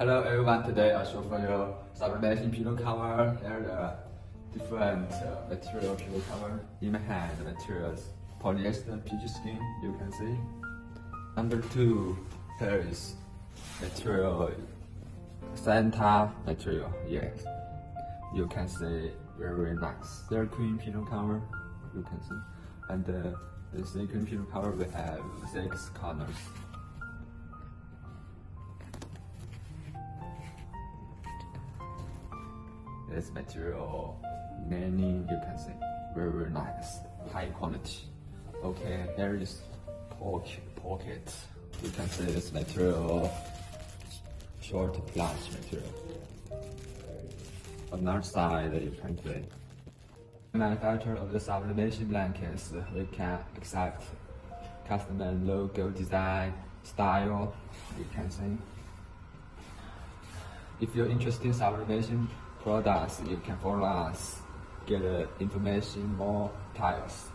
Hello everyone, today I'll show for you sublimation pillow cover. There are different uh, material pillow cover. In my hand, materials polyester peach skin, you can see. Number two, here is material Santa material, yes. You can see very, very nice. There are queen pillow cover, you can see. And uh, the second pillow cover we have six corners. This material, many you can very, very nice, high quality. Okay, there is pocket, pocket. You can see this material, short plush material. Another side you can see. Manufacturer of the sublimation blankets, we can accept custom logo design, style, you can see. If you're interested in sublimation products, you can follow us, get uh, information more tiles.